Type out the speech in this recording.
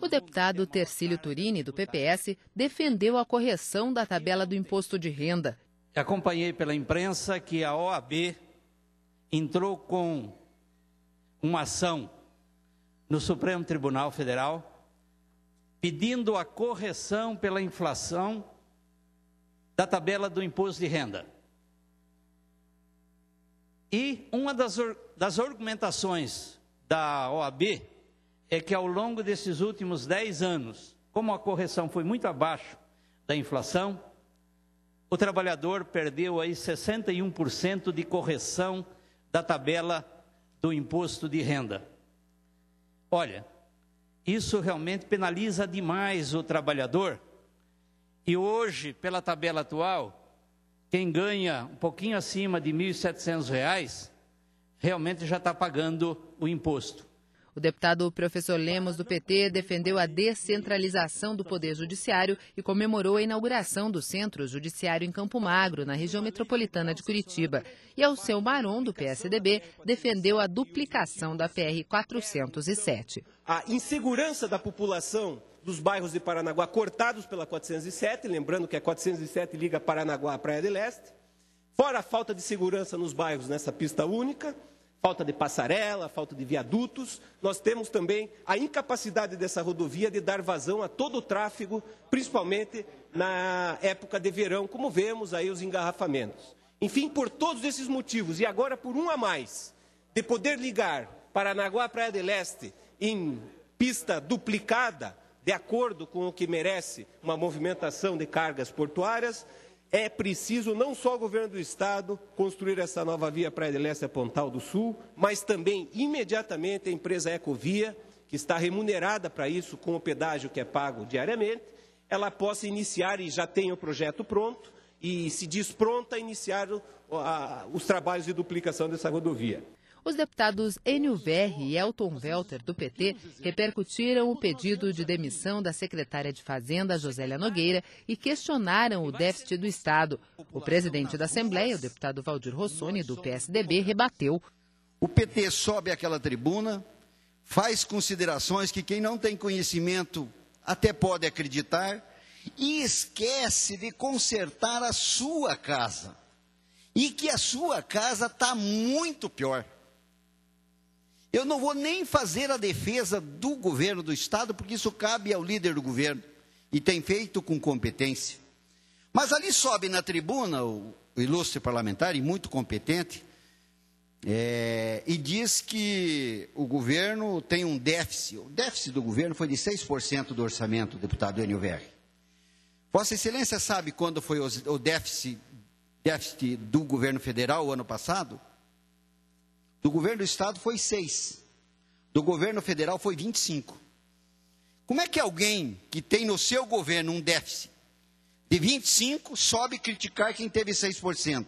O deputado Tercílio Turini, do PPS, defendeu a correção da tabela do imposto de renda. Acompanhei pela imprensa que a OAB entrou com uma ação no Supremo Tribunal Federal pedindo a correção pela inflação da tabela do imposto de renda. E uma das, das argumentações da OAB é que ao longo desses últimos 10 anos, como a correção foi muito abaixo da inflação, o trabalhador perdeu aí 61% de correção da tabela do imposto de renda. Olha, isso realmente penaliza demais o trabalhador. E hoje, pela tabela atual, quem ganha um pouquinho acima de R$ 1.700, realmente já está pagando o imposto. O deputado professor Lemos, do PT, defendeu a descentralização do Poder Judiciário e comemorou a inauguração do Centro Judiciário em Campo Magro, na região metropolitana de Curitiba. E ao seu Maron, do PSDB, defendeu a duplicação da PR 407. A insegurança da população dos bairros de Paranaguá cortados pela 407, lembrando que a 407 liga Paranaguá à Praia de Leste, fora a falta de segurança nos bairros nessa pista única, falta de passarela, falta de viadutos. Nós temos também a incapacidade dessa rodovia de dar vazão a todo o tráfego, principalmente na época de verão, como vemos aí os engarrafamentos. Enfim, por todos esses motivos, e agora por um a mais, de poder ligar Paranaguá Praia de Leste em pista duplicada, de acordo com o que merece uma movimentação de cargas portuárias, é preciso não só o governo do estado construir essa nova via Praia de Leste a Pontal do Sul, mas também imediatamente a empresa Ecovia, que está remunerada para isso com o pedágio que é pago diariamente, ela possa iniciar e já tem o projeto pronto e se diz pronta a iniciar os trabalhos de duplicação dessa rodovia. Os deputados Enio Verri e Elton Welter, do PT, repercutiram o pedido de demissão da secretária de Fazenda, Josélia Nogueira, e questionaram o déficit do Estado. O presidente da Assembleia, o deputado Valdir Rossoni, do PSDB, rebateu. O PT sobe àquela tribuna, faz considerações que quem não tem conhecimento até pode acreditar e esquece de consertar a sua casa. E que a sua casa está muito pior. Eu não vou nem fazer a defesa do governo do Estado, porque isso cabe ao líder do governo e tem feito com competência. Mas ali sobe na tribuna o, ilustre parlamentar, e muito competente, é, e diz que o governo tem um déficit. O déficit do governo foi de 6% do orçamento, deputado Enio. Vossa Excelência sabe quando foi o déficit, déficit do governo federal o ano passado? Do governo do estado foi 6. Do governo federal foi 25. Como é que alguém que tem no seu governo um déficit de 25 sobe criticar quem teve 6%?